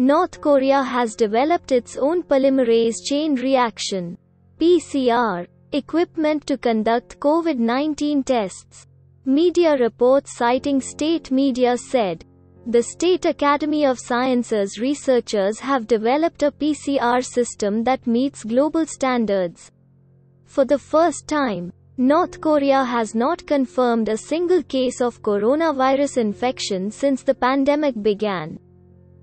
North Korea has developed its own polymerase chain reaction PCR equipment to conduct COVID 19 tests. Media reports citing state media said the State Academy of Sciences researchers have developed a PCR system that meets global standards. For the first time, North Korea has not confirmed a single case of coronavirus infection since the pandemic began.